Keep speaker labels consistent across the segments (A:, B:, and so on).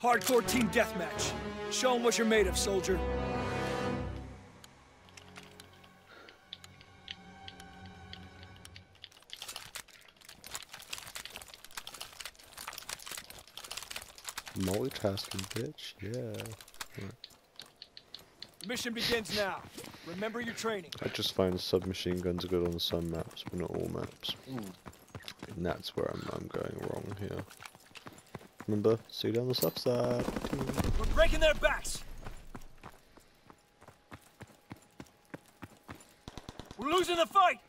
A: Hardcore team deathmatch. Show 'em what you're made of, soldier.
B: Multitasking, bitch. Yeah.
A: The mission begins now. Remember your training.
B: I just find submachine guns are good on some maps, but not all maps. And that's where I'm, I'm going wrong here. Remember, you on the sub side.
A: We're breaking their backs. We're losing the fight.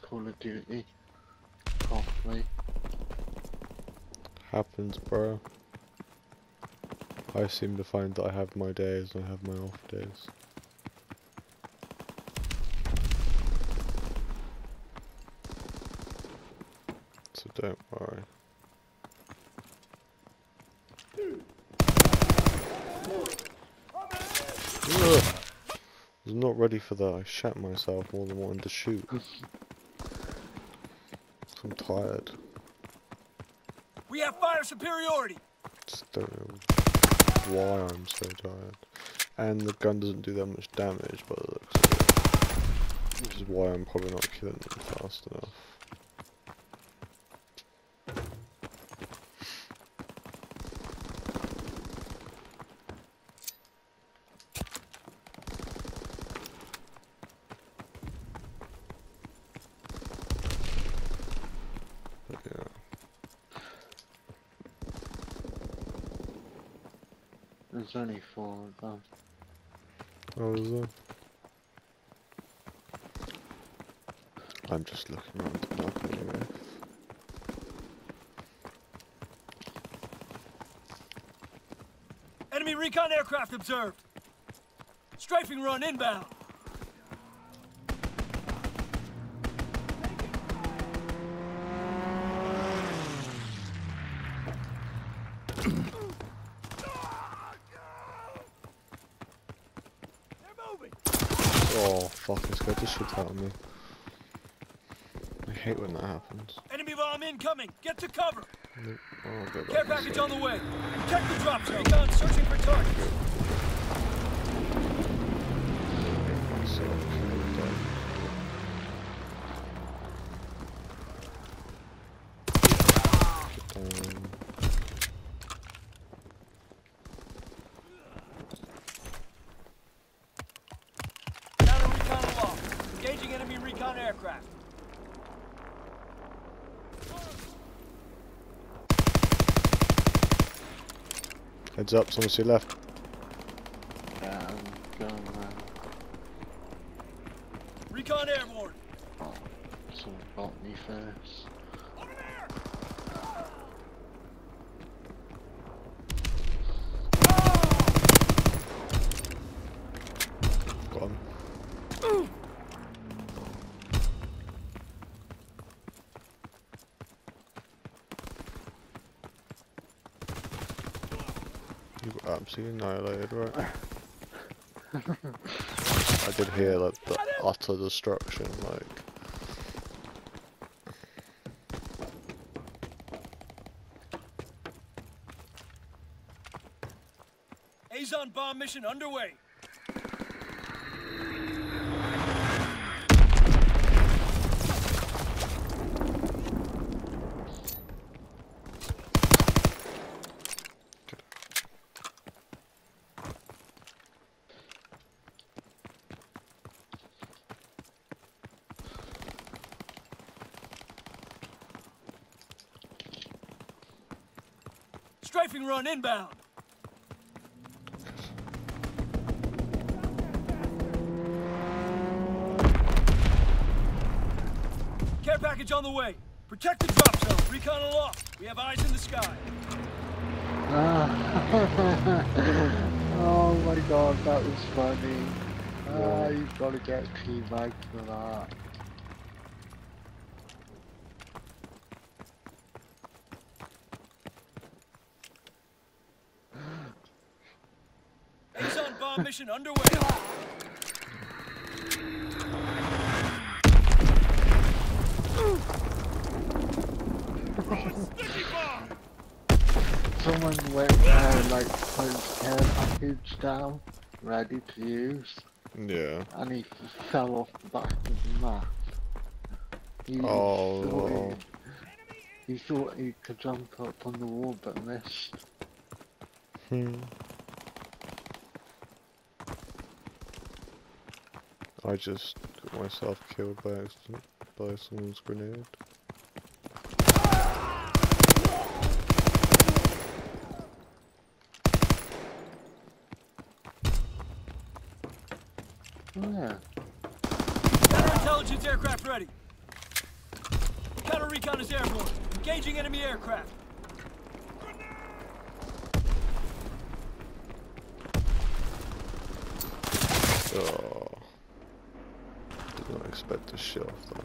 C: Call of Duty properly.
B: Happens, bro. I seem to find that I have my days and I have my off days. So don't worry. Ugh. I was not ready for that. I shat myself more than wanting to shoot. I'm tired.
A: We have fire superiority.
B: Just don't know why I'm so tired. And the gun doesn't do that much damage by the looks of it. Which is why I'm probably not killing them fast enough.
C: There's only four of them.
B: Oh, is there? I'm just looking around the map anyway.
A: Enemy recon aircraft observed. Strafing run inbound.
B: Oh, fuck, this guy just shit out of me. I hate when that happens.
A: Enemy bomb incoming. Get to cover.
B: Nope, oh, go
A: Care package on the way. Check the drop zone. Recon searching for targets. Aircraft.
B: Heads up, someone to your left.
C: Yeah, I'm going around.
A: Recon airborne.
C: Oh, someone got me first.
A: Over there.
B: Got him. You got absolutely annihilated, right? I did hear like the utter destruction, like
A: Azon bomb mission underway. Strafing run inbound. Care package on the way. Protect the drop zone. Recon aloft. We have eyes in the sky.
C: Oh my god, that was funny. Ah, you've got to get teabagged for that.
A: Azon bomb mission underway.
C: Someone went there like put care package down, ready to use,
B: Yeah.
C: and he fell off the back of the map. He
B: Oh,
C: thought
B: no.
C: he, he thought he could jump up on the wall but missed.
B: Hmm. I just got myself killed by accident by someone's grenade.
C: Yeah.
A: Counterintelligence aircraft ready. Counter recon is airborne. Engaging enemy aircraft.
B: Oh. Expect to shit off that.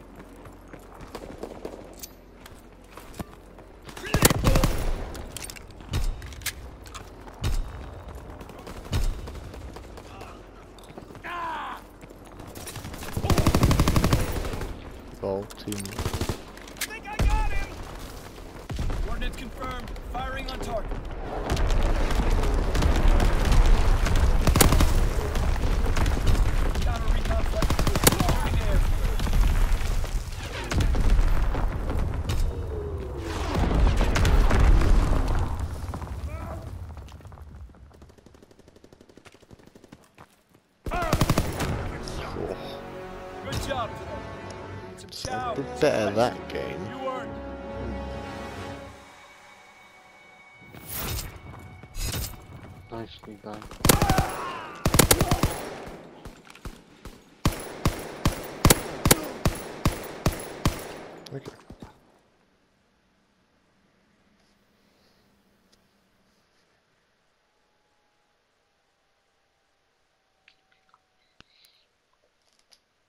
B: Oh, team.
A: think I got him! Coordinates confirmed. Firing on target. Some
B: so a bit better that game.
A: You earned it.
C: Nicely done.
B: Okay.